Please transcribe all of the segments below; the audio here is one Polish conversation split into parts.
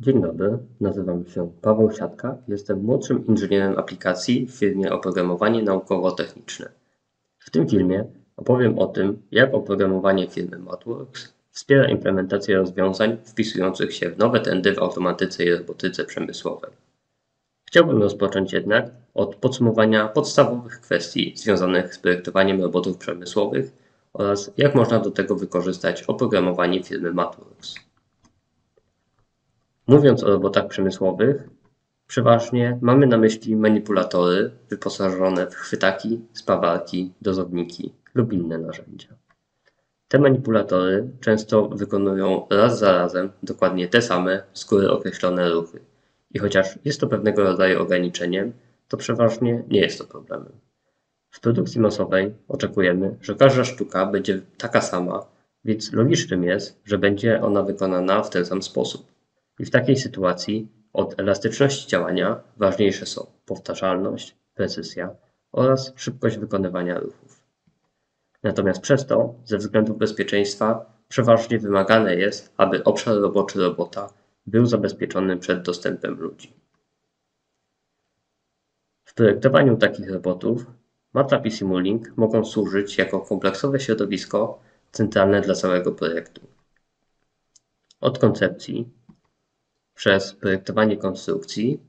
Dzień dobry, nazywam się Paweł Siatka, jestem młodszym inżynierem aplikacji w firmie Oprogramowanie Naukowo-Techniczne. W tym filmie opowiem o tym, jak oprogramowanie firmy ModWorks wspiera implementację rozwiązań wpisujących się w nowe trendy w automatyce i robotyce przemysłowej. Chciałbym rozpocząć jednak od podsumowania podstawowych kwestii związanych z projektowaniem robotów przemysłowych oraz jak można do tego wykorzystać oprogramowanie firmy MathWorks. Mówiąc o robotach przemysłowych, przeważnie mamy na myśli manipulatory wyposażone w chwytaki, spawarki, dozowniki lub inne narzędzia. Te manipulatory często wykonują raz za razem dokładnie te same z określone ruchy. I chociaż jest to pewnego rodzaju ograniczeniem, to przeważnie nie jest to problemem. W produkcji masowej oczekujemy, że każda sztuka będzie taka sama, więc logicznym jest, że będzie ona wykonana w ten sam sposób. I w takiej sytuacji od elastyczności działania ważniejsze są powtarzalność, precyzja oraz szybkość wykonywania ruchów. Natomiast przez to, ze względów bezpieczeństwa, przeważnie wymagane jest, aby obszar roboczy robota był zabezpieczony przed dostępem ludzi. W projektowaniu takich robotów MATLAB i Simulink mogą służyć jako kompleksowe środowisko centralne dla całego projektu. Od koncepcji przez projektowanie konstrukcji,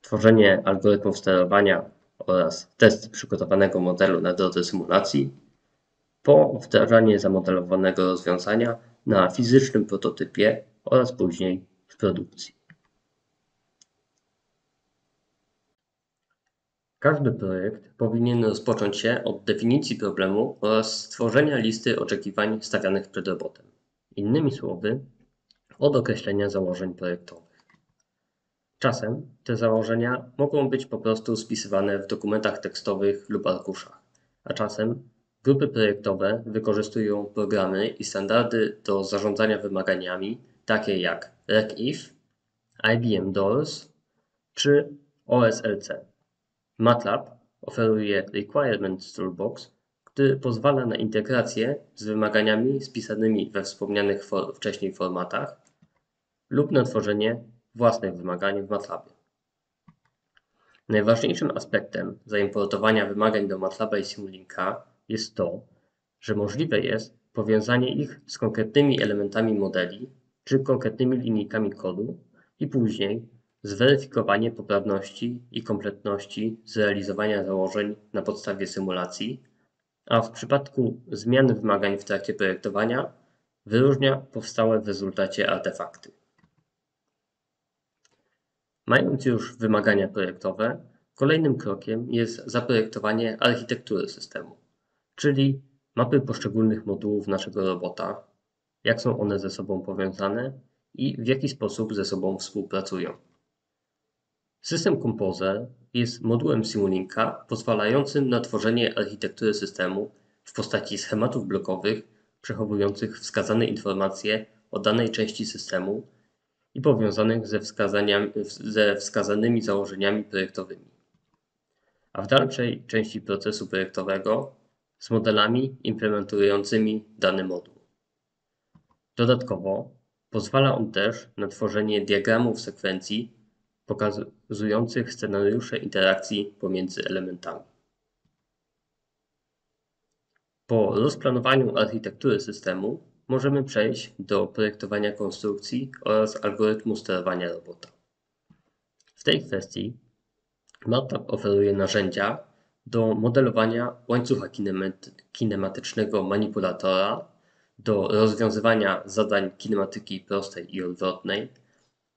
tworzenie algorytmów sterowania oraz test przygotowanego modelu na drodze symulacji, po wdrażanie zamodelowanego rozwiązania na fizycznym prototypie oraz później w produkcji. Każdy projekt powinien rozpocząć się od definicji problemu oraz stworzenia listy oczekiwań stawianych przed robotem. Innymi słowy, od określenia założeń projektowych. Czasem te założenia mogą być po prostu spisywane w dokumentach tekstowych lub arkuszach, a czasem grupy projektowe wykorzystują programy i standardy do zarządzania wymaganiami, takie jak RecIF, IBM DOORS czy OSLC. MATLAB oferuje Requirements Toolbox, który pozwala na integrację z wymaganiami spisanymi we wspomnianych wcześniej formatach lub na tworzenie własnych wymagań w MATLABie. Najważniejszym aspektem zaimportowania wymagań do MATLABa i Simulinka jest to, że możliwe jest powiązanie ich z konkretnymi elementami modeli czy konkretnymi linijkami kodu i później zweryfikowanie poprawności i kompletności zrealizowania założeń na podstawie symulacji, a w przypadku zmiany wymagań w trakcie projektowania wyróżnia powstałe w rezultacie artefakty. Mając już wymagania projektowe, kolejnym krokiem jest zaprojektowanie architektury systemu, czyli mapy poszczególnych modułów naszego robota, jak są one ze sobą powiązane i w jaki sposób ze sobą współpracują. System Composer jest modułem Simulinka pozwalającym na tworzenie architektury systemu w postaci schematów blokowych przechowujących wskazane informacje o danej części systemu i powiązanych ze, ze wskazanymi założeniami projektowymi, a w dalszej części procesu projektowego z modelami implementującymi dany moduł. Dodatkowo pozwala on też na tworzenie diagramów sekwencji pokazujących scenariusze interakcji pomiędzy elementami. Po rozplanowaniu architektury systemu możemy przejść do projektowania konstrukcji oraz algorytmu sterowania robota. W tej kwestii MATLAB oferuje narzędzia do modelowania łańcucha kinematycznego manipulatora, do rozwiązywania zadań kinematyki prostej i odwrotnej,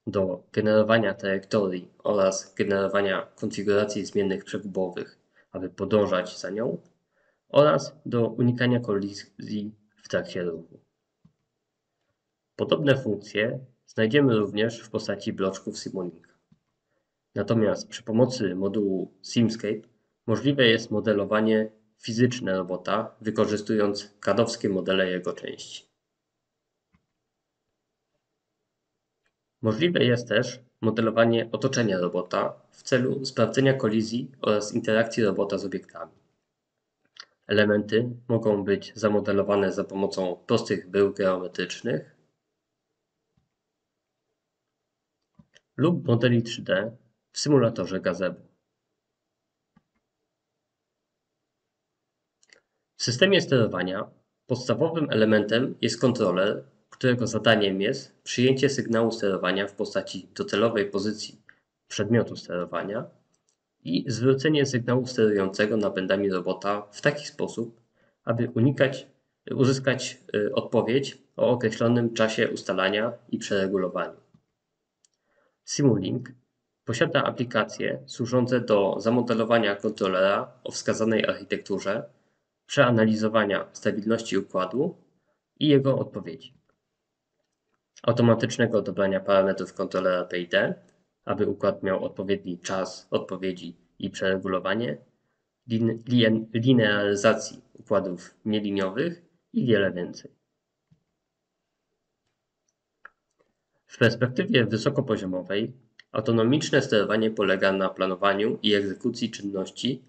do generowania trajektorii oraz generowania konfiguracji zmiennych przegubowych, aby podążać za nią, oraz do unikania kolizji w trakcie ruchu. Podobne funkcje znajdziemy również w postaci bloczków Simulink. Natomiast przy pomocy modułu Simscape możliwe jest modelowanie fizyczne robota, wykorzystując kadowskie modele jego części. Możliwe jest też modelowanie otoczenia robota w celu sprawdzenia kolizji oraz interakcji robota z obiektami. Elementy mogą być zamodelowane za pomocą prostych był geometrycznych lub modeli 3D w symulatorze gazebo. W systemie sterowania podstawowym elementem jest kontroler, którego zadaniem jest przyjęcie sygnału sterowania w postaci docelowej pozycji przedmiotu sterowania i zwrócenie sygnału sterującego napędami robota w taki sposób, aby unikać, uzyskać y, odpowiedź o określonym czasie ustalania i przeregulowaniu. Simulink posiada aplikacje służące do zamodelowania kontrolera o wskazanej architekturze, przeanalizowania stabilności układu i jego odpowiedzi, automatycznego dobrania parametrów kontrolera PID, aby układ miał odpowiedni czas odpowiedzi i przeregulowanie, linearyzacji układów nieliniowych i wiele więcej. W perspektywie wysokopoziomowej autonomiczne sterowanie polega na planowaniu i egzekucji czynności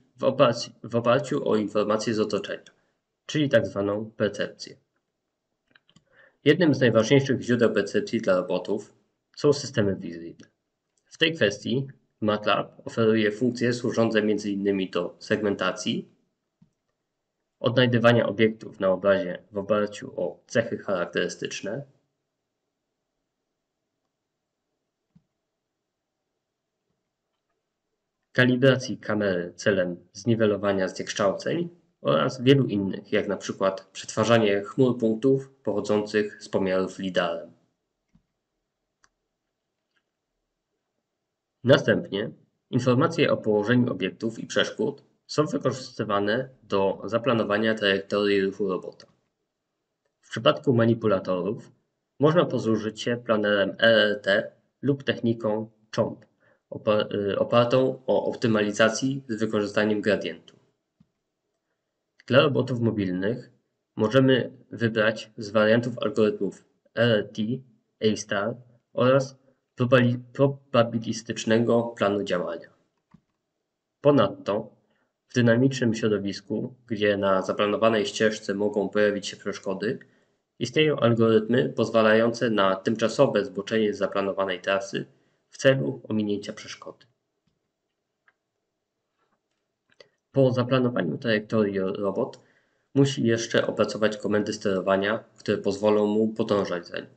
w oparciu, o informacje z otoczenia, czyli tzw. Tak percepcję. Jednym z najważniejszych źródeł percepcji dla robotów są systemy wizyjne. W tej kwestii MATLAB oferuje funkcje służące m.in. do segmentacji, odnajdywania obiektów na obrazie w oparciu o cechy charakterystyczne, kalibracji kamery celem zniwelowania zniekształceń oraz wielu innych, jak na przykład przetwarzanie chmur punktów pochodzących z pomiarów lidarem. Następnie informacje o położeniu obiektów i przeszkód są wykorzystywane do zaplanowania trajektorii ruchu robota. W przypadku manipulatorów można posłużyć się planerem RRT lub techniką CHOMP opartą o optymalizacji z wykorzystaniem gradientu. Dla robotów mobilnych możemy wybrać z wariantów algorytmów RRT, A-star oraz probabilistycznego planu działania. Ponadto w dynamicznym środowisku, gdzie na zaplanowanej ścieżce mogą pojawić się przeszkody, istnieją algorytmy pozwalające na tymczasowe zboczenie z zaplanowanej trasy w celu ominięcia przeszkody. Po zaplanowaniu trajektorii robot musi jeszcze opracować komendy sterowania, które pozwolą mu podążać za nim.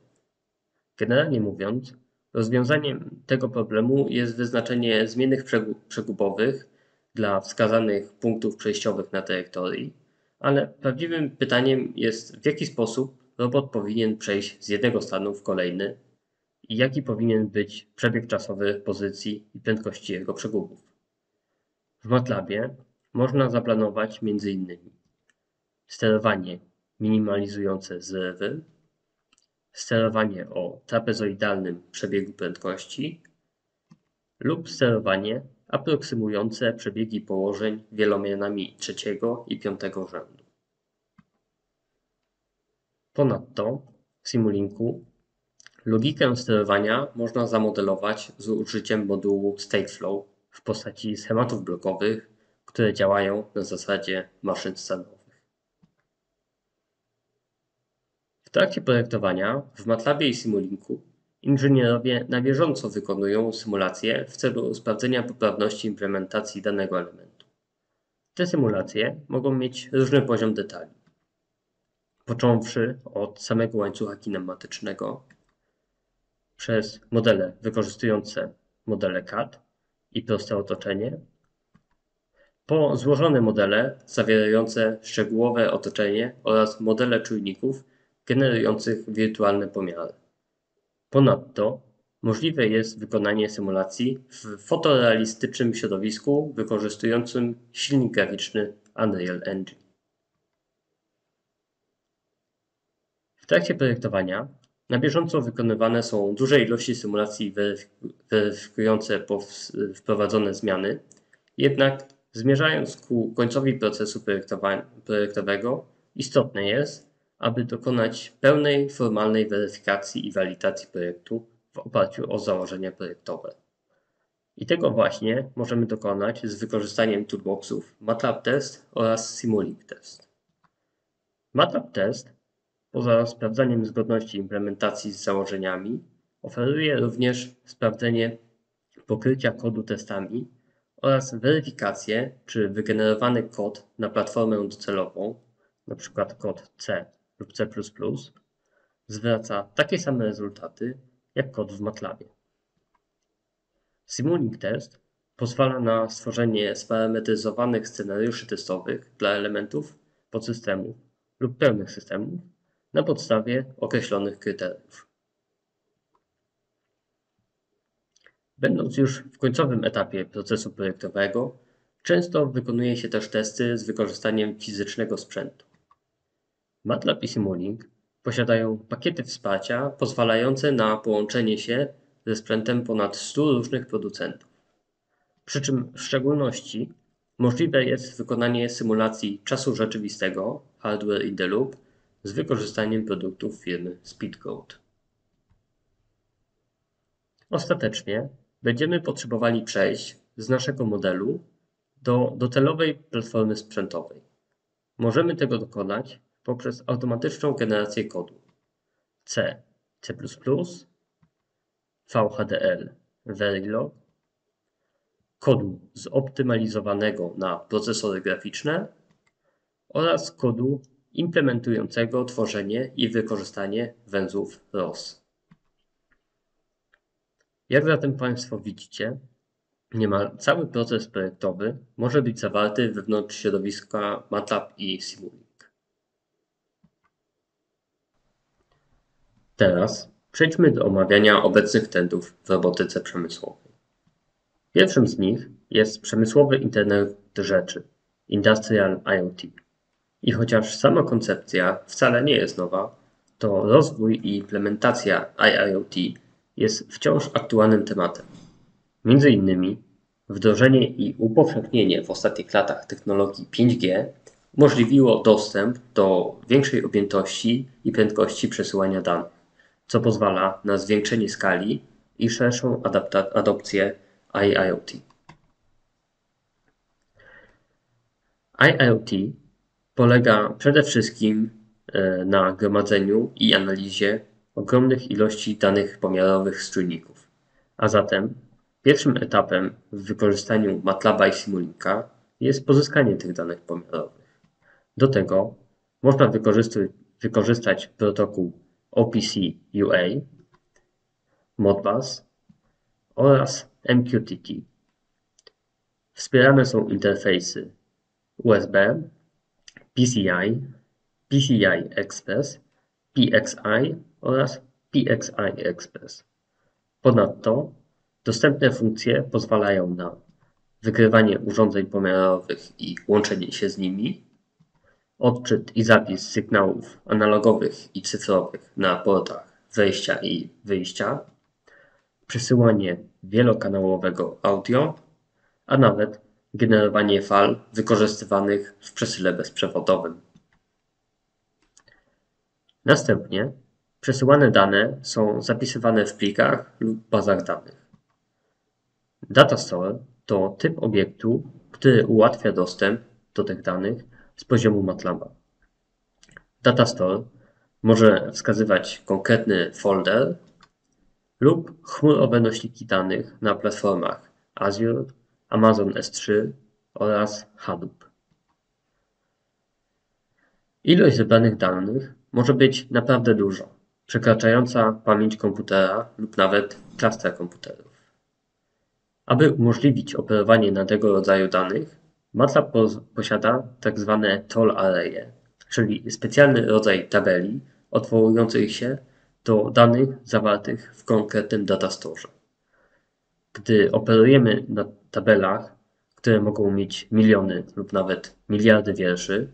Generalnie mówiąc, Rozwiązaniem tego problemu jest wyznaczenie zmiennych przegubowych dla wskazanych punktów przejściowych na trajektorii, ale prawdziwym pytaniem jest w jaki sposób robot powinien przejść z jednego stanu w kolejny i jaki powinien być przebieg czasowy pozycji i prędkości jego przegubów. W MATLABie można zaplanować m.in. sterowanie minimalizujące zrywy, sterowanie o trapezoidalnym przebiegu prędkości lub sterowanie aproksymujące przebiegi położeń wielomianami trzeciego i piątego rzędu. Ponadto w Simulinku logikę sterowania można zamodelować z użyciem modułu StateFlow w postaci schematów blokowych, które działają na zasadzie maszyn scenowych. W trakcie projektowania w MATLABie i Simulinku inżynierowie na bieżąco wykonują symulacje w celu sprawdzenia poprawności implementacji danego elementu. Te symulacje mogą mieć różny poziom detali. Począwszy od samego łańcucha kinematycznego, przez modele wykorzystujące modele CAD i proste otoczenie, po złożone modele zawierające szczegółowe otoczenie oraz modele czujników generujących wirtualne pomiary. Ponadto możliwe jest wykonanie symulacji w fotorealistycznym środowisku wykorzystującym silnik graficzny Unreal Engine. W trakcie projektowania na bieżąco wykonywane są duże ilości symulacji weryfikujące wprowadzone zmiany, jednak zmierzając ku końcowi procesu projektowego, istotne jest, aby dokonać pełnej formalnej weryfikacji i walidacji projektu w oparciu o założenia projektowe. I tego właśnie możemy dokonać z wykorzystaniem toolboxów MATLAB Test oraz Simulink Test. MATLAB Test, poza sprawdzaniem zgodności implementacji z założeniami, oferuje również sprawdzenie pokrycia kodu testami oraz weryfikację, czy wygenerowany kod na platformę docelową, np. kod C lub C++, zwraca takie same rezultaty jak kod w MATLABie. Simulink Test pozwala na stworzenie sparametryzowanych scenariuszy testowych dla elementów podsystemów lub pełnych systemów na podstawie określonych kryteriów. Będąc już w końcowym etapie procesu projektowego, często wykonuje się też testy z wykorzystaniem fizycznego sprzętu. MATLAB i Simulink posiadają pakiety wsparcia pozwalające na połączenie się ze sprzętem ponad 100 różnych producentów. Przy czym w szczególności możliwe jest wykonanie symulacji czasu rzeczywistego hardware in the loop z wykorzystaniem produktów firmy Speedcode. Ostatecznie będziemy potrzebowali przejść z naszego modelu do docelowej platformy sprzętowej. Możemy tego dokonać poprzez automatyczną generację kodu C, C++, VHDL, Verilog, kodu zoptymalizowanego na procesory graficzne oraz kodu implementującego tworzenie i wykorzystanie węzłów ROS. Jak zatem Państwo widzicie, niemal cały proces projektowy może być zawarty wewnątrz środowiska MATLAB i Simulink. Teraz przejdźmy do omawiania obecnych trendów w robotyce przemysłowej. Pierwszym z nich jest przemysłowy internet rzeczy, Industrial IoT. I chociaż sama koncepcja wcale nie jest nowa, to rozwój i implementacja IIoT jest wciąż aktualnym tematem. Między innymi wdrożenie i upowszechnienie w ostatnich latach technologii 5G umożliwiło dostęp do większej objętości i prędkości przesyłania danych, co pozwala na zwiększenie skali i szerszą adopcję IIoT. IIoT polega przede wszystkim e, na gromadzeniu i analizie ogromnych ilości danych pomiarowych z czujników. A zatem pierwszym etapem w wykorzystaniu MATLABa i Simulinka jest pozyskanie tych danych pomiarowych. Do tego można wykorzystać, protokół OPC UA, Modbus oraz MQTT. Wspierane są interfejsy USB, PCI, PCI Express, PXI oraz PXI Express. Ponadto dostępne funkcje pozwalają na wykrywanie urządzeń pomiarowych i łączenie się z nimi, odczyt i zapis sygnałów analogowych i cyfrowych na portach wejścia i wyjścia, przesyłanie wielokanałowego audio, a nawet generowanie fal wykorzystywanych w przesyle bezprzewodowym. Następnie przesyłane dane są zapisywane w plikach lub bazach danych. Datastore to typ obiektu, który ułatwia dostęp do tych danych z poziomu MATLABa. Datastore może wskazywać konkretny folder lub chmurowe nośniki danych na platformach Azure, Amazon S3 oraz Hadoop. Ilość zebranych danych może być naprawdę duża, przekraczająca pamięć komputera lub nawet klaster komputerów. Aby umożliwić operowanie na tego rodzaju danych, MATLAB posiada tzw. Tak toll arraye, czyli specjalny rodzaj tabeli odwołujących się do danych zawartych w konkretnym datastorze. Gdy operujemy na tabelach, które mogą mieć miliony lub nawet miliardy wierszy,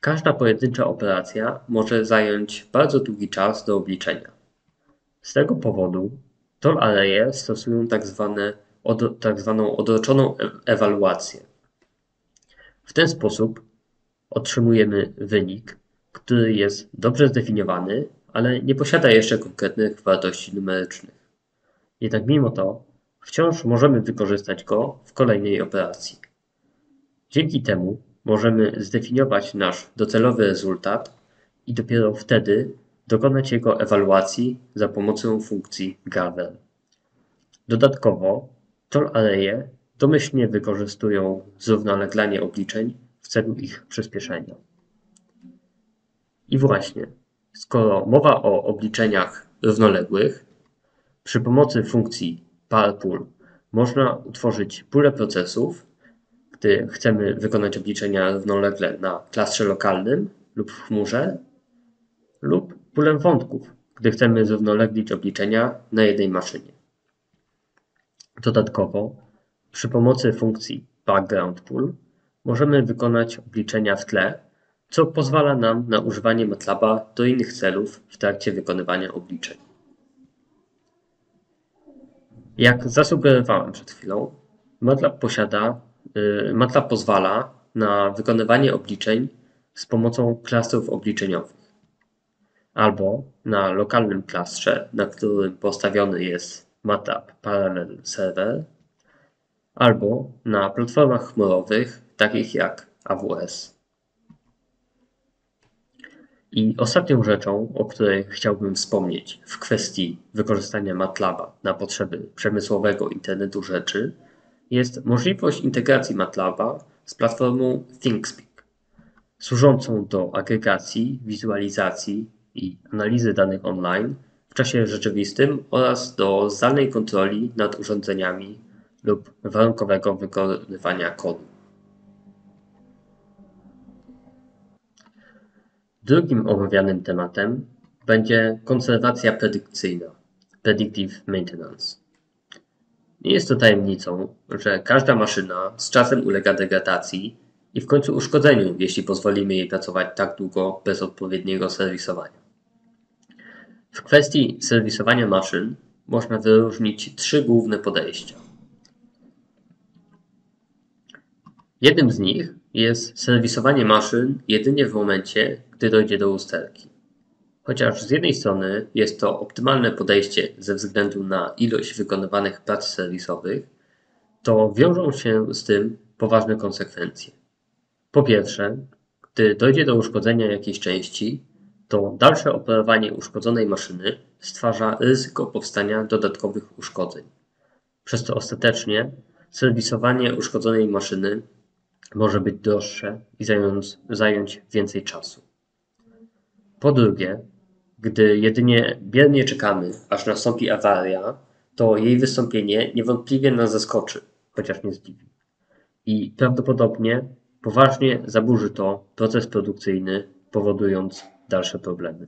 każda pojedyncza operacja może zająć bardzo długi czas do obliczenia. Z tego powodu arraye stosują tak, zwane, tak zwaną odroczoną e ewaluację. W ten sposób otrzymujemy wynik, który jest dobrze zdefiniowany, ale nie posiada jeszcze konkretnych wartości numerycznych. Jednak mimo to wciąż możemy wykorzystać go w kolejnej operacji. Dzięki temu możemy zdefiniować nasz docelowy rezultat i dopiero wtedy dokonać jego ewaluacji za pomocą funkcji gather. Dodatkowo toll arraye domyślnie wykorzystują zrównoleglanie obliczeń w celu ich przyspieszenia. I właśnie, skoro mowa o obliczeniach równoległych, przy pomocy funkcji parpool można utworzyć pulę procesów, gdy chcemy wykonać obliczenia równolegle na klastrze lokalnym lub w chmurze, lub pulę wątków, gdy chcemy zrównoleglić obliczenia na jednej maszynie. Dodatkowo, przy pomocy funkcji background pool możemy wykonać obliczenia w tle, co pozwala nam na używanie MATLABa do innych celów w trakcie wykonywania obliczeń. Jak zasugerowałem przed chwilą, MATLAB posiada, yy, MATLAB pozwala na wykonywanie obliczeń z pomocą klastrów obliczeniowych albo na lokalnym klastrze, na którym postawiony jest MATLAB Parallel Server, albo na platformach chmurowych takich jak AWS. I ostatnią rzeczą, o której chciałbym wspomnieć w kwestii wykorzystania MATLABa na potrzeby przemysłowego internetu rzeczy, jest możliwość integracji MATLABa z platformą ThinkSpeak, służącą do agregacji, wizualizacji i analizy danych online w czasie rzeczywistym oraz do zdalnej kontroli nad urządzeniami lub warunkowego wykonywania kodu. Drugim omawianym tematem będzie konserwacja predykcyjna (predictive maintenance). Nie jest to tajemnicą, że każda maszyna z czasem ulega degradacji i w końcu uszkodzeniu, jeśli pozwolimy jej pracować tak długo bez odpowiedniego serwisowania. W kwestii serwisowania maszyn można wyróżnić trzy główne podejścia. Jednym z nich jest serwisowanie maszyn jedynie w momencie, gdy dojdzie do usterki. Chociaż z jednej strony jest to optymalne podejście ze względu na ilość wykonywanych prac serwisowych, to wiążą się z tym poważne konsekwencje. Po pierwsze, gdy dojdzie do uszkodzenia jakiejś części, to dalsze operowanie uszkodzonej maszyny stwarza ryzyko powstania dodatkowych uszkodzeń. Przez to ostatecznie serwisowanie uszkodzonej maszyny może być droższe i zająć, zająć więcej czasu. Po drugie, gdy jedynie biernie czekamy, aż nastąpi awaria, to jej wystąpienie niewątpliwie nas zaskoczy, chociaż nie zdziwi. I prawdopodobnie poważnie zaburzy to proces produkcyjny, powodując dalsze problemy.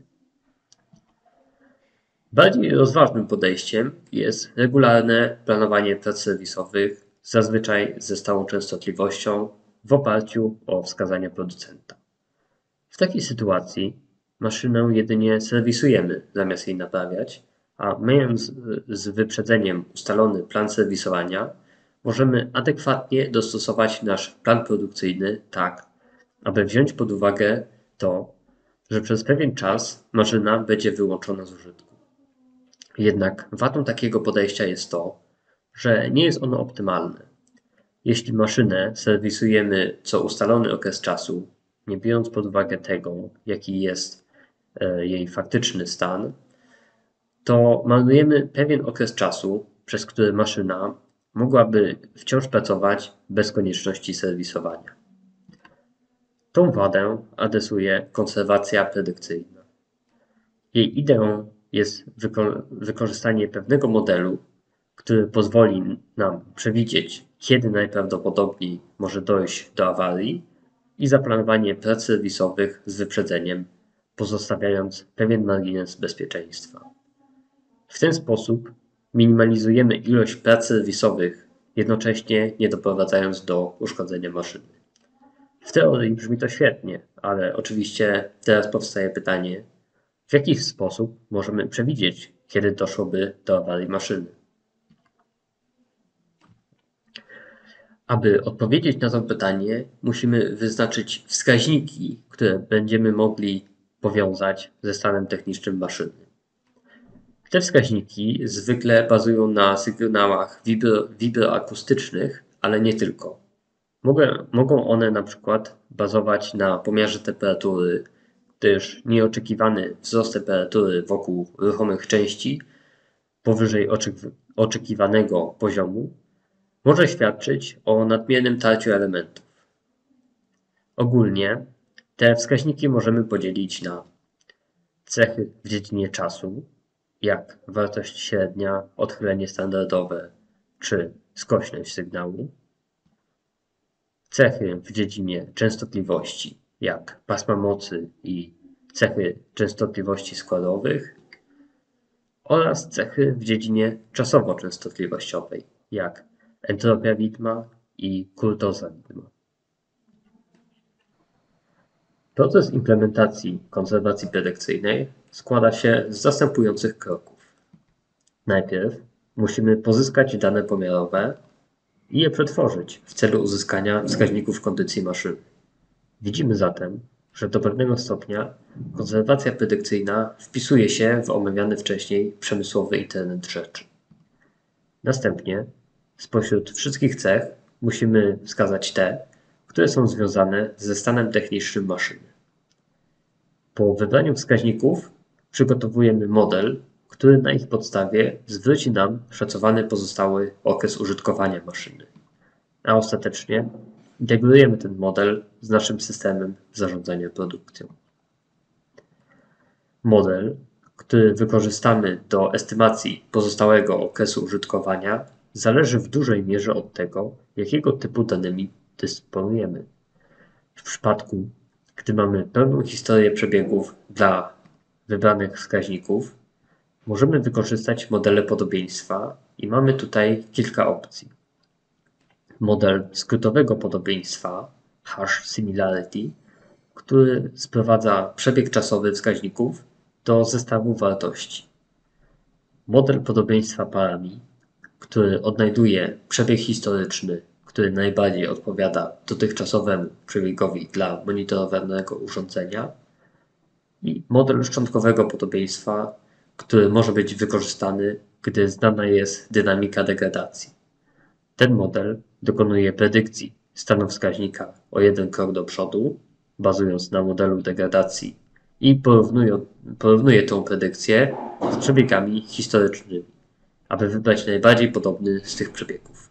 Bardziej rozważnym podejściem jest regularne planowanie prac serwisowych, zazwyczaj ze stałą częstotliwością, w oparciu o wskazania producenta. W takiej sytuacji maszynę jedynie serwisujemy zamiast jej naprawiać, a mając z wyprzedzeniem ustalony plan serwisowania, możemy adekwatnie dostosować nasz plan produkcyjny tak, aby wziąć pod uwagę to, że przez pewien czas maszyna będzie wyłączona z użytku. Jednak wadą takiego podejścia jest to, że nie jest ono optymalne. Jeśli maszynę serwisujemy co ustalony okres czasu, nie biorąc pod uwagę tego, jaki jest e, jej faktyczny stan, to marnujemy pewien okres czasu, przez który maszyna mogłaby wciąż pracować bez konieczności serwisowania. Tą wadę adresuje konserwacja predykcyjna. Jej ideą jest wyko wykorzystanie pewnego modelu, który pozwoli nam przewidzieć, kiedy najprawdopodobniej może dojść do awarii i zaplanowanie prac serwisowych z wyprzedzeniem, pozostawiając pewien margines bezpieczeństwa. W ten sposób minimalizujemy ilość prac serwisowych, jednocześnie nie doprowadzając do uszkodzenia maszyny. W teorii brzmi to świetnie, ale oczywiście teraz powstaje pytanie, w jaki sposób możemy przewidzieć, kiedy doszłoby do awarii maszyny. Aby odpowiedzieć na to pytanie, musimy wyznaczyć wskaźniki, które będziemy mogli powiązać ze stanem technicznym maszyny. Te wskaźniki zwykle bazują na sygnałach wibro, wibroakustycznych, ale nie tylko. mogą one na przykład bazować na pomiarze temperatury, gdyż nieoczekiwany wzrost temperatury wokół ruchomych części powyżej oczekiwanego poziomu może świadczyć o nadmiernym tarciu elementów. Ogólnie te wskaźniki możemy podzielić na cechy w dziedzinie czasu, jak wartość średnia, odchylenie standardowe czy skośność sygnału, cechy w dziedzinie częstotliwości, jak pasma mocy i cechy częstotliwości składowych oraz cechy w dziedzinie czasowo-częstotliwościowej, jak entropia widma i kurtoza widma. Proces implementacji konserwacji predykcyjnej składa się z następujących kroków. Najpierw musimy pozyskać dane pomiarowe i je przetworzyć w celu uzyskania wskaźników kondycji maszyny. Widzimy zatem, że do pewnego stopnia konserwacja predykcyjna wpisuje się w omawiany wcześniej przemysłowy internet rzeczy. Następnie spośród wszystkich cech musimy wskazać te, które są związane ze stanem technicznym maszyny. Po wybraniu wskaźników przygotowujemy model, który na ich podstawie zwróci nam szacowany pozostały okres użytkowania maszyny. A ostatecznie integrujemy ten model z naszym systemem zarządzania produkcją. Model, który wykorzystamy do estymacji pozostałego okresu użytkowania, zależy w dużej mierze od tego, jakiego typu danymi dysponujemy. W przypadku, gdy mamy pełną historię przebiegów dla wybranych wskaźników, możemy wykorzystać modele podobieństwa i mamy tutaj kilka opcji. Model skrótowego podobieństwa, hash similarity, który sprowadza przebieg czasowy wskaźników do zestawu wartości. Model podobieństwa parami, który odnajduje przebieg historyczny który najbardziej odpowiada dotychczasowemu przebiegowi dla monitorowanego urządzenia i model szczątkowego podobieństwa, który może być wykorzystany, gdy znana jest dynamika degradacji. Ten model dokonuje predykcji stanu wskaźnika o jeden krok do przodu, bazując na modelu degradacji i porównuje, porównuje tą predykcję z przebiegami historycznymi, aby wybrać najbardziej podobny z tych przebiegów.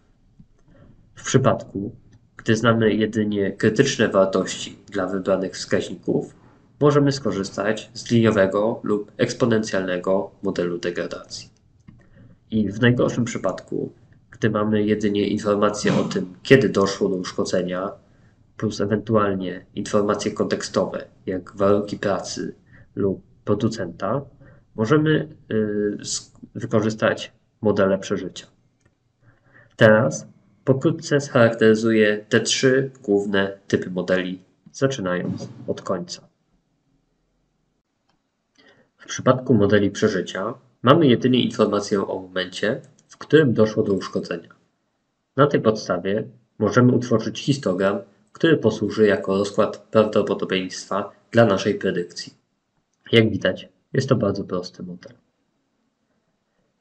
W przypadku, gdy znamy jedynie krytyczne wartości dla wybranych wskaźników, możemy skorzystać z liniowego lub eksponencjalnego modelu degradacji. I w najgorszym przypadku, gdy mamy jedynie informacje o tym, kiedy doszło do uszkodzenia, plus ewentualnie informacje kontekstowe, jak warunki pracy lub producenta, możemy y, wykorzystać modele przeżycia. Teraz Pokrótce scharakteryzuję te trzy główne typy modeli, zaczynając od końca. W przypadku modeli przeżycia mamy jedynie informację o momencie, w którym doszło do uszkodzenia. Na tej podstawie możemy utworzyć histogram, który posłuży jako rozkład prawdopodobieństwa dla naszej predykcji. Jak widać, jest to bardzo prosty model.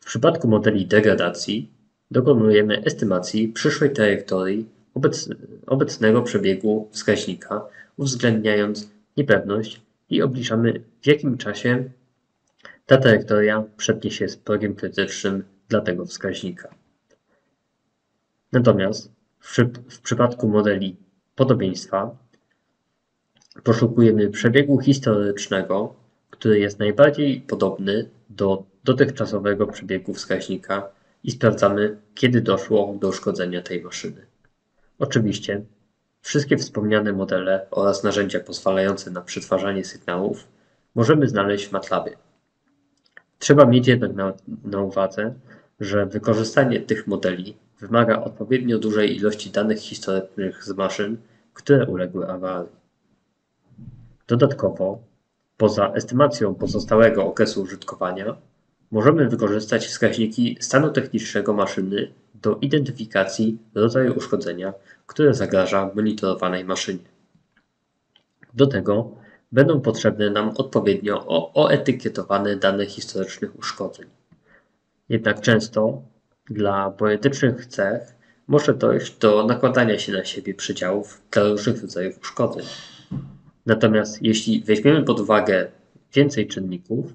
W przypadku modeli degradacji dokonujemy estymacji przyszłej trajektorii obecnego przebiegu wskaźnika, uwzględniając niepewność i obliczamy w jakim czasie ta trajektoria przetnie się z progiem krytycznym dla tego wskaźnika. Natomiast w, w przypadku modeli podobieństwa poszukujemy przebiegu historycznego, który jest najbardziej podobny do dotychczasowego przebiegu wskaźnika i sprawdzamy, kiedy doszło do uszkodzenia tej maszyny. Oczywiście, wszystkie wspomniane modele oraz narzędzia pozwalające na przetwarzanie sygnałów możemy znaleźć w MATLABie. Trzeba mieć jednak na, na uwadze, że wykorzystanie tych modeli wymaga odpowiednio dużej ilości danych historycznych z maszyn, które uległy awarii. Dodatkowo, poza estymacją pozostałego okresu użytkowania, Możemy wykorzystać wskaźniki stanu technicznego maszyny do identyfikacji rodzaju uszkodzenia, które zagraża monitorowanej maszynie. Do tego będą potrzebne nam odpowiednio oetykietowane dane historycznych uszkodzeń. Jednak często dla poetycznych cech może dojść do nakładania się na siebie przydziałów dla różnych rodzajów uszkodzeń. Natomiast jeśli weźmiemy pod uwagę więcej czynników,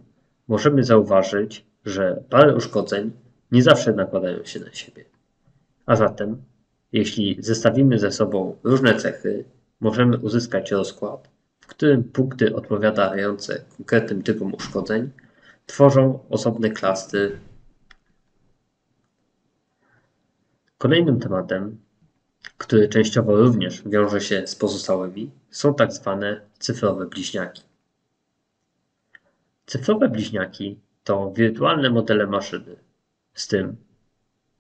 możemy zauważyć, że pary uszkodzeń nie zawsze nakładają się na siebie. A zatem, jeśli zestawimy ze sobą różne cechy, możemy uzyskać rozkład, w którym punkty odpowiadające konkretnym typom uszkodzeń tworzą osobne klasy. Kolejnym tematem, który częściowo również wiąże się z pozostałymi, są tak zwane cyfrowe bliźniaki. Cyfrowe bliźniaki to wirtualne modele maszyny, z tym,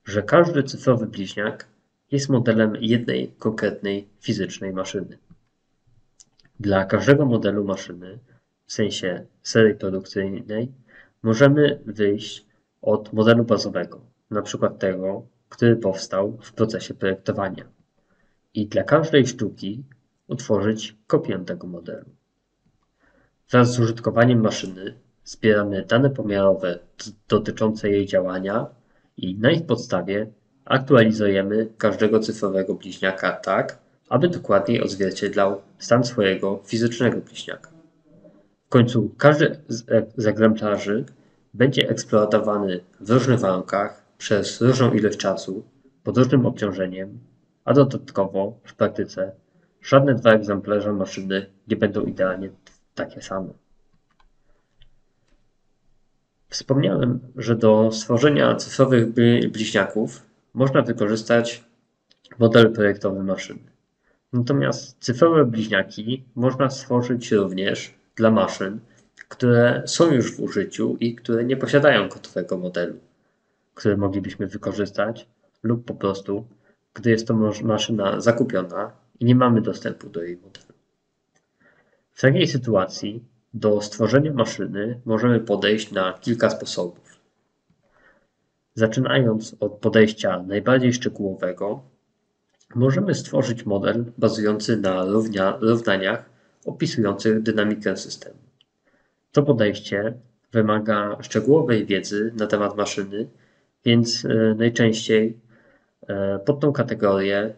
że każdy cyfrowy bliźniak jest modelem jednej konkretnej fizycznej maszyny. Dla każdego modelu maszyny, w sensie serii produkcyjnej, możemy wyjść od modelu bazowego, np. tego, który powstał w procesie projektowania, i dla każdej sztuki utworzyć kopię tego modelu. Wraz z użytkowaniem maszyny zbieramy dane pomiarowe dotyczące jej działania i na ich podstawie aktualizujemy każdego cyfrowego bliźniaka tak, aby dokładniej odzwierciedlał stan swojego fizycznego bliźniaka. W końcu każdy z egzemplarzy będzie eksploatowany w różnych warunkach przez różną ilość czasu, pod różnym obciążeniem, a dodatkowo w praktyce żadne dwa egzemplarze maszyny nie będą idealnie takie same. Wspomniałem, że do stworzenia cyfrowych bliźniaków można wykorzystać model projektowy maszyny. Natomiast cyfrowe bliźniaki można stworzyć również dla maszyn, które są już w użyciu i które nie posiadają gotowego modelu, który moglibyśmy wykorzystać, lub po prostu, gdy jest to maszyna zakupiona i nie mamy dostępu do jej modelu. W takiej sytuacji do stworzenia maszyny możemy podejść na kilka sposobów. Zaczynając od podejścia najbardziej szczegółowego, możemy stworzyć model bazujący na równia, równaniach opisujących dynamikę systemu. To podejście wymaga szczegółowej wiedzy na temat maszyny, więc e, najczęściej e, pod tą kategorię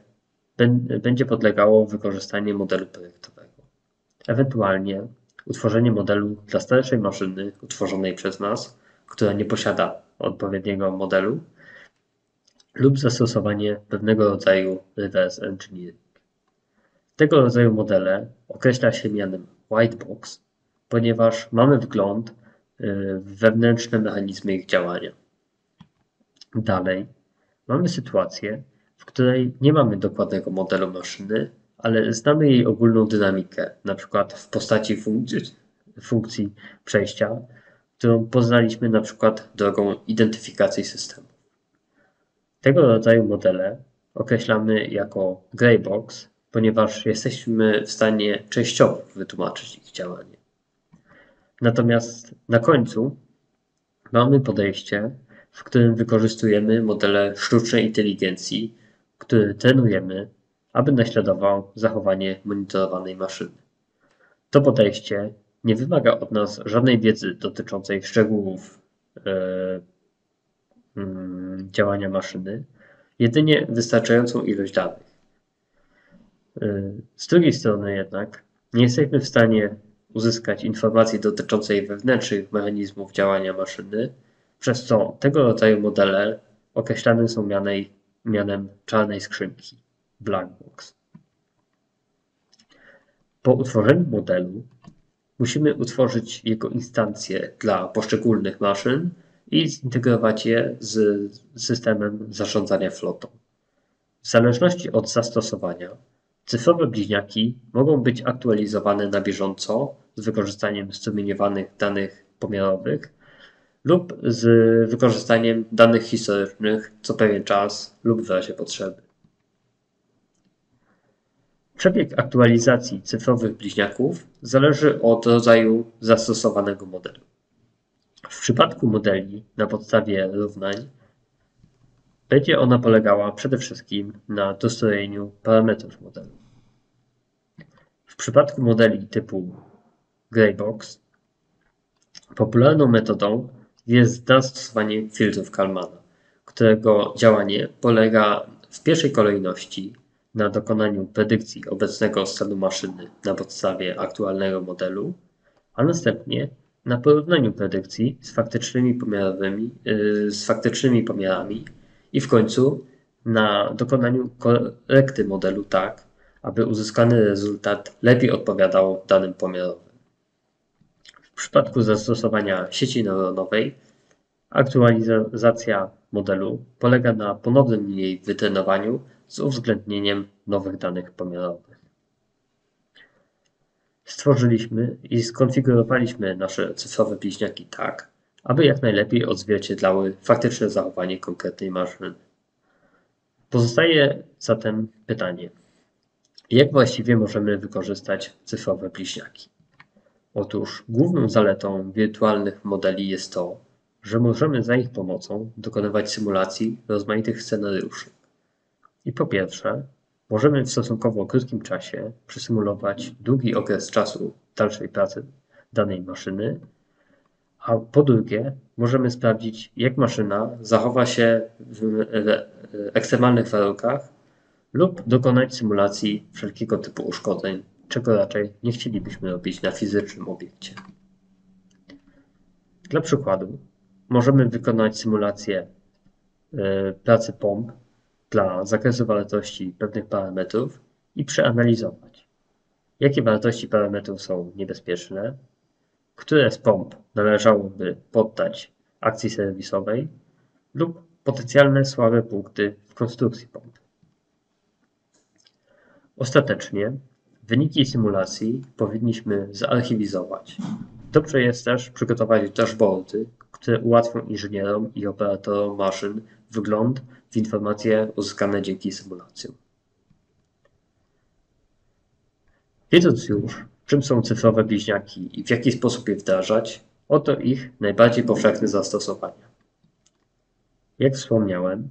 będzie podlegało wykorzystanie modelu projektowego. Ewentualnie utworzenie modelu dla starszej maszyny utworzonej przez nas, która nie posiada odpowiedniego modelu, lub zastosowanie pewnego rodzaju reverse engineering. Tego rodzaju modele określa się mianem white box, ponieważ mamy wgląd y, w wewnętrzne mechanizmy ich działania. Dalej, mamy sytuację, w której nie mamy dokładnego modelu maszyny, ale znamy jej ogólną dynamikę, na przykład w postaci funkcji, funkcji przejścia, którą poznaliśmy na przykład drogą identyfikacji systemu. Tego rodzaju modele określamy jako grey box, ponieważ jesteśmy w stanie częściowo wytłumaczyć ich działanie. Natomiast na końcu mamy podejście, w którym wykorzystujemy modele sztucznej inteligencji, które trenujemy aby naśladował zachowanie monitorowanej maszyny. To podejście nie wymaga od nas żadnej wiedzy dotyczącej szczegółów e, mm, działania maszyny, jedynie wystarczającą ilość danych. E, z drugiej strony jednak nie jesteśmy w stanie uzyskać informacji dotyczącej wewnętrznych mechanizmów działania maszyny, przez co tego rodzaju modele określane są mianej, mianem czarnej skrzynki black box. Po utworzeniu modelu musimy utworzyć jego instancje dla poszczególnych maszyn i zintegrować je z systemem zarządzania flotą. W zależności od zastosowania, cyfrowe bliźniaki mogą być aktualizowane na bieżąco z wykorzystaniem strumieniowanych danych pomiarowych lub z wykorzystaniem danych historycznych co pewien czas lub w razie potrzeby. Przebieg aktualizacji cyfrowych bliźniaków zależy od rodzaju zastosowanego modelu. W przypadku modeli na podstawie równań będzie ona polegała przede wszystkim na dostrojeniu parametrów modelu. W przypadku modeli typu Greybox popularną metodą jest zastosowanie filtrów Kalmana, którego działanie polega w pierwszej kolejności na dokonaniu predykcji obecnego stanu maszyny na podstawie aktualnego modelu, a następnie na porównaniu predykcji z faktycznymi, pomiarowymi, yy, z faktycznymi pomiarami i w końcu na dokonaniu korekty modelu tak, aby uzyskany rezultat lepiej odpowiadał danym pomiarowym. W przypadku zastosowania sieci neuronowej aktualizacja modelu polega na ponownym jej wytrenowaniu z uwzględnieniem nowych danych pomiarowych. Stworzyliśmy i skonfigurowaliśmy nasze cyfrowe bliźniaki tak, aby jak najlepiej odzwierciedlały faktyczne zachowanie konkretnej maszyny. Pozostaje zatem pytanie, jak właściwie możemy wykorzystać cyfrowe bliźniaki? Otóż główną zaletą wirtualnych modeli jest to, że możemy za ich pomocą dokonywać symulacji rozmaitych scenariuszy. I po pierwsze, możemy w stosunkowo krótkim czasie przesymulować długi okres czasu dalszej pracy danej maszyny, a po drugie, możemy sprawdzić, jak maszyna zachowa się w ekstremalnych warunkach lub dokonać symulacji wszelkiego typu uszkodzeń, czego raczej nie chcielibyśmy robić na fizycznym obiekcie. Dla przykładu, możemy wykonać symulację e, pracy pomp dla zakresu wartości pewnych parametrów i przeanalizować, jakie wartości parametrów są niebezpieczne, które z pomp należałoby poddać akcji serwisowej lub potencjalne słabe punkty w konstrukcji pomp. Ostatecznie wyniki symulacji powinniśmy zarchiwizować. Dobrze jest też przygotować dashboardy, które ułatwią inżynierom i operatorom maszyn wgląd w informacje uzyskane dzięki symulacjom. Wiedząc już, czym są cyfrowe bliźniaki i w jaki sposób je wdrażać, oto ich najbardziej powszechne zastosowania. Jak wspomniałem,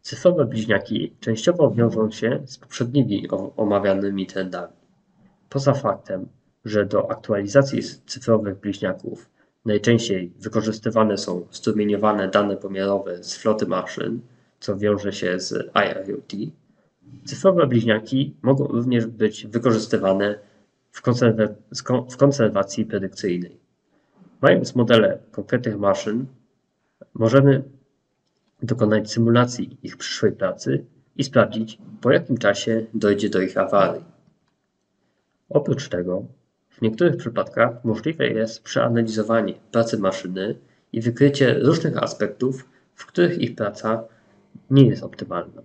cyfrowe bliźniaki częściowo wiążą się z poprzednimi omawianymi trendami. Poza faktem, że do aktualizacji cyfrowych bliźniaków najczęściej wykorzystywane są strumieniowane dane pomiarowe z floty maszyn, co wiąże się z IIoT, cyfrowe bliźniaki mogą również być wykorzystywane w, w konserwacji predykcyjnej. Mając modele konkretnych maszyn, możemy dokonać symulacji ich przyszłej pracy i sprawdzić, po jakim czasie dojdzie do ich awarii. Oprócz tego, w niektórych przypadkach możliwe jest przeanalizowanie pracy maszyny i wykrycie różnych aspektów, w których ich praca nie jest optymalna.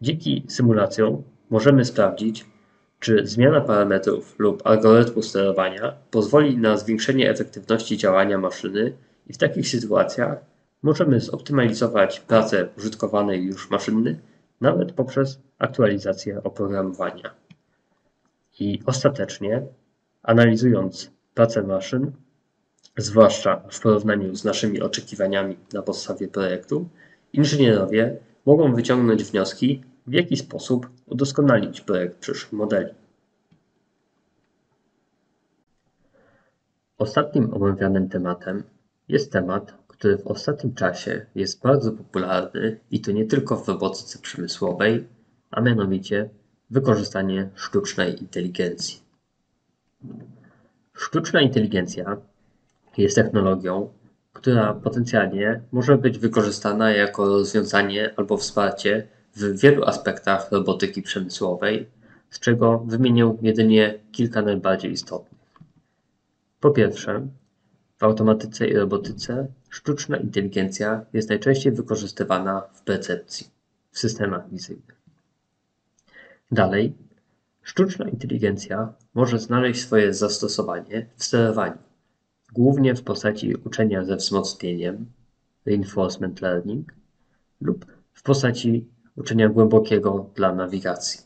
Dzięki symulacjom możemy sprawdzić, czy zmiana parametrów lub algorytmu sterowania pozwoli na zwiększenie efektywności działania maszyny i w takich sytuacjach możemy zoptymalizować pracę użytkowanej już maszyny nawet poprzez aktualizację oprogramowania. I ostatecznie, analizując pracę maszyn, zwłaszcza w porównaniu z naszymi oczekiwaniami na podstawie projektu, inżynierowie mogą wyciągnąć wnioski, w jaki sposób udoskonalić projekt przyszłych modeli. Ostatnim omawianym tematem jest temat, który w ostatnim czasie jest bardzo popularny i to nie tylko w robotyce przemysłowej, a mianowicie wykorzystanie sztucznej inteligencji. Sztuczna inteligencja jest technologią, która potencjalnie może być wykorzystana jako rozwiązanie albo wsparcie w wielu aspektach robotyki przemysłowej, z czego wymienię jedynie kilka najbardziej istotnych. Po pierwsze, w automatyce i robotyce sztuczna inteligencja jest najczęściej wykorzystywana w percepcji, w systemach wizyjnych. Dalej, sztuczna inteligencja może znaleźć swoje zastosowanie w sterowaniu, głównie w postaci uczenia ze wzmocnieniem, reinforcement learning, lub w postaci uczenia głębokiego dla nawigacji.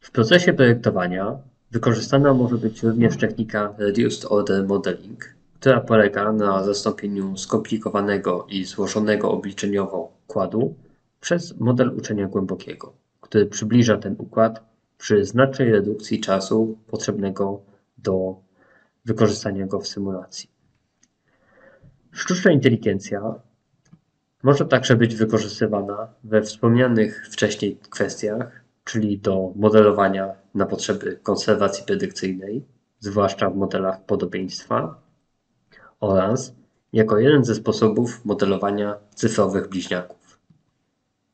W procesie projektowania wykorzystana może być również technika Reduced Order Modeling, która polega na zastąpieniu skomplikowanego i złożonego obliczeniowo układu przez model uczenia głębokiego, który przybliża ten układ przy znacznej redukcji czasu potrzebnego do wykorzystania go w symulacji. Sztuczna inteligencja Może także być wykorzystywana we wspomnianych wcześniej kwestiach, czyli do modelowania na potrzeby konserwacji predykcyjnej, zwłaszcza w modelach podobieństwa, oraz jako jeden ze sposobów modelowania cyfrowych bliźniaków.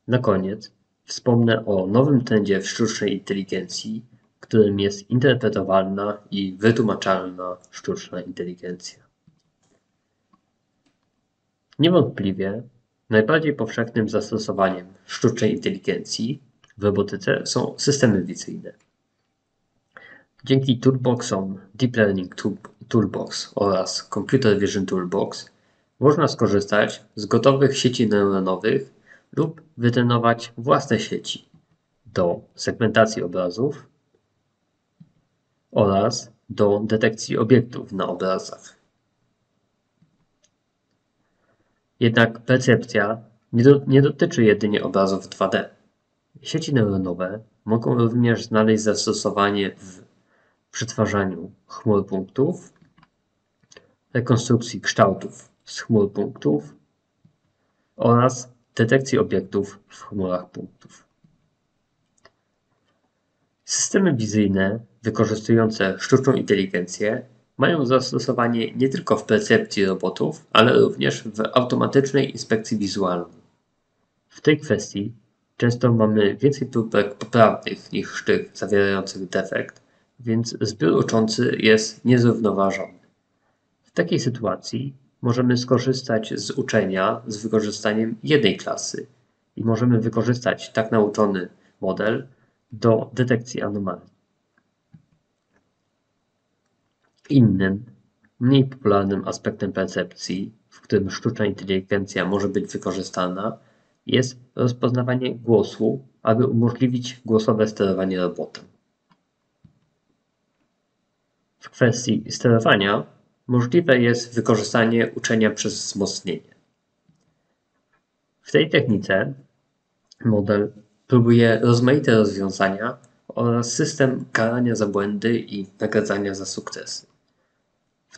Na koniec wspomnę o nowym trendzie w sztucznej inteligencji, którym jest interpretowalna i wytłumaczalna sztuczna inteligencja. Niewątpliwie najbardziej powszechnym zastosowaniem sztucznej inteligencji w robotyce są systemy wizyjne. Dzięki toolboxom Deep Learning Toolbox oraz Computer Vision Toolbox można skorzystać z gotowych sieci neuronowych lub wytrenować własne sieci do segmentacji obrazów oraz do detekcji obiektów na obrazach. Jednak percepcja nie, do, nie dotyczy jedynie obrazów 2D. Sieci neuronowe mogą również znaleźć zastosowanie w przetwarzaniu chmur punktów, rekonstrukcji kształtów z chmur punktów oraz detekcji obiektów w chmurach punktów. Systemy wizyjne wykorzystujące sztuczną inteligencję mają zastosowanie nie tylko w percepcji robotów, ale również w automatycznej inspekcji wizualnej. W tej kwestii często mamy więcej próbek poprawnych niż tych zawierających defekt, więc zbiór uczący jest niezrównoważony. W takiej sytuacji możemy skorzystać z uczenia z wykorzystaniem jednej klasy i możemy wykorzystać tak nauczony model do detekcji anomalii. Innym, mniej popularnym aspektem percepcji, w którym sztuczna inteligencja może być wykorzystana, jest rozpoznawanie głosu, aby umożliwić głosowe sterowanie robotem. W kwestii sterowania możliwe jest wykorzystanie uczenia przez wzmocnienie. W tej technice model próbuje rozmaite rozwiązania oraz system karania za błędy i nagradzania za sukcesy.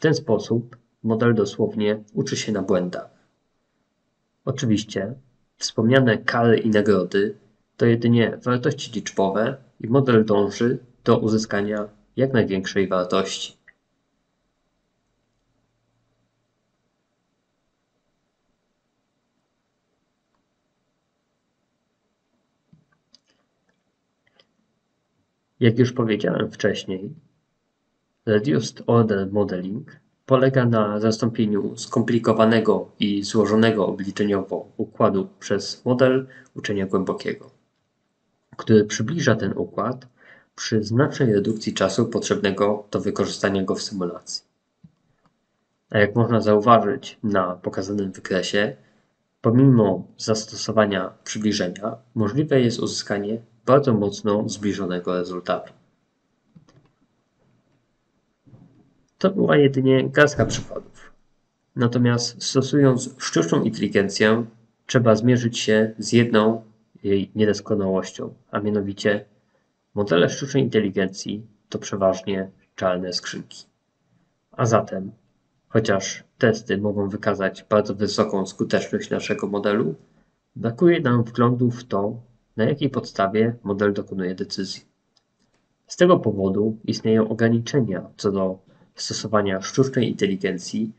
Ten sposób model dosłownie uczy się na błędach. Oczywiście wspomniane kary i nagrody to jedynie wartości liczbowe i model dąży do uzyskania jak największej wartości. Jak już powiedziałem wcześniej, Reduced Order Modeling polega na zastąpieniu skomplikowanego i złożonego obliczeniowo układu przez model uczenia głębokiego, który przybliża ten układ przy znacznej redukcji czasu potrzebnego do wykorzystania go w symulacji. A jak można zauważyć na pokazanym wykresie, pomimo zastosowania przybliżenia, możliwe jest uzyskanie bardzo mocno zbliżonego rezultatu. To była jedynie garstka przykładów. Natomiast stosując sztuczną inteligencję, trzeba zmierzyć się z jedną jej niedoskonałością, a mianowicie modele sztucznej inteligencji to przeważnie czarne skrzynki. A zatem, chociaż testy mogą wykazać bardzo wysoką skuteczność naszego modelu, brakuje nam wglądu w to, na jakiej podstawie model dokonuje decyzji. Z tego powodu istnieją ograniczenia co do stosowania sztucznej inteligencji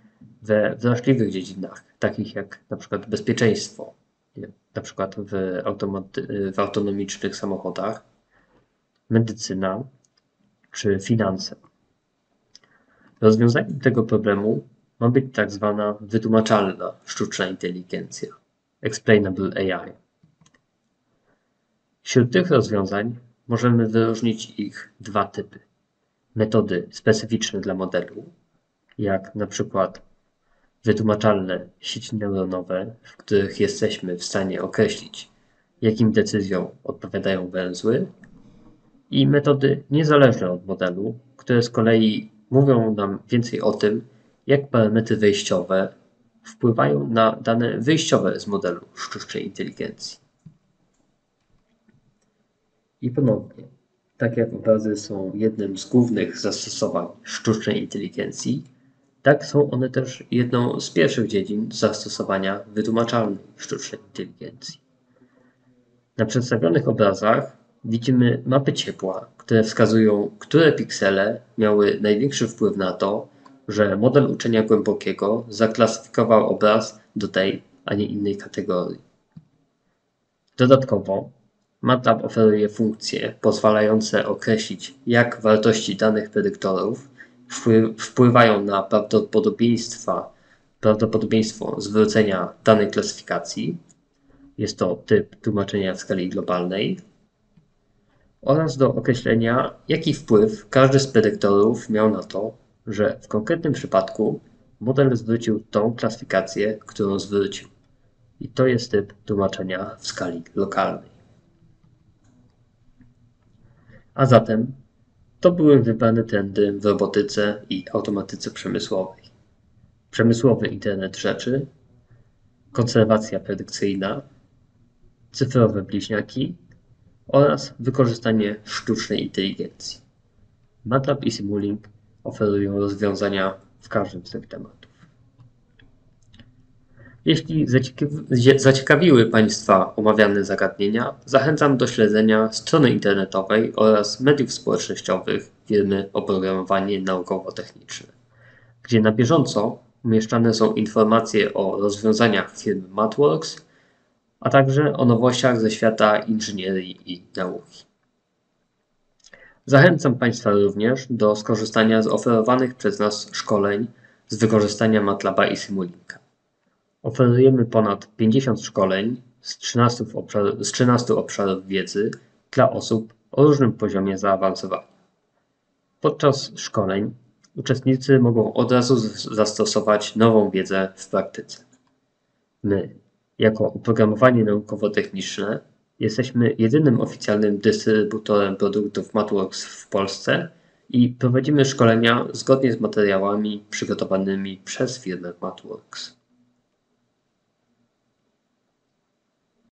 we wrażliwych dziedzinach, takich jak na przykład bezpieczeństwo, na przykład w, w autonomicznych samochodach, medycyna czy finanse. Rozwiązaniem tego problemu ma być tak zwana wytłumaczalna sztuczna inteligencja, explainable AI. Wśród tych rozwiązań możemy wyróżnić ich dwa typy – metody specyficzne dla modelu, jak na przykład wytłumaczalne sieci neuronowe, w których jesteśmy w stanie określić, jakim decyzjom odpowiadają węzły, i metody niezależne od modelu, które z kolei mówią nam więcej o tym, jak parametry wejściowe wpływają na dane wyjściowe z modelu sztucznej inteligencji. I ponownie, tak jak obrazy są jednym z głównych zastosowań sztucznej inteligencji, Tak są one też jedną z pierwszych dziedzin zastosowania wytłumaczalnej sztucznej inteligencji. Na przedstawionych obrazach widzimy mapy ciepła, które wskazują, które piksele miały największy wpływ na to, że model uczenia głębokiego zaklasyfikował obraz do tej, a nie innej kategorii. Dodatkowo MATLAB oferuje funkcje pozwalające określić, jak wartości danych predyktorów wpływają na prawdopodobieństwa, prawdopodobieństwo zwrócenia danej klasyfikacji. Jest to typ tłumaczenia w skali globalnej. Oraz do określenia, jaki wpływ każdy z predyktorów miał na to, że w konkretnym przypadku model zwrócił tą klasyfikację, którą zwrócił. I to jest typ tłumaczenia w skali lokalnej. A zatem to były wybrane trendy w robotyce i automatyce przemysłowej. Przemysłowy Internet Rzeczy, konserwacja predykcyjna, cyfrowe bliźniaki oraz wykorzystanie sztucznej inteligencji. MATLAB i Simulink oferują rozwiązania w każdym z tych tematów. Jeśli zaciekawiły Państwa omawiane zagadnienia, zachęcam do śledzenia strony internetowej oraz mediów społecznościowych firmy Oprogramowanie Naukowo-Techniczne, gdzie na bieżąco umieszczane są informacje o rozwiązaniach firmy MathWorks, a także o nowościach ze świata inżynierii i nauki. Zachęcam Państwa również do skorzystania z oferowanych przez nas szkoleń z wykorzystania MATLABa i Simulinka. Oferujemy ponad 50 szkoleń z 13, obszar, z 13 obszarów wiedzy dla osób o różnym poziomie zaawansowania. Podczas szkoleń uczestnicy mogą od razu zastosować nową wiedzę w praktyce. My, jako oprogramowanie naukowo-techniczne, jesteśmy jedynym oficjalnym dystrybutorem produktów MathWorks w Polsce i prowadzimy szkolenia zgodnie z materiałami przygotowanymi przez firmę MathWorks.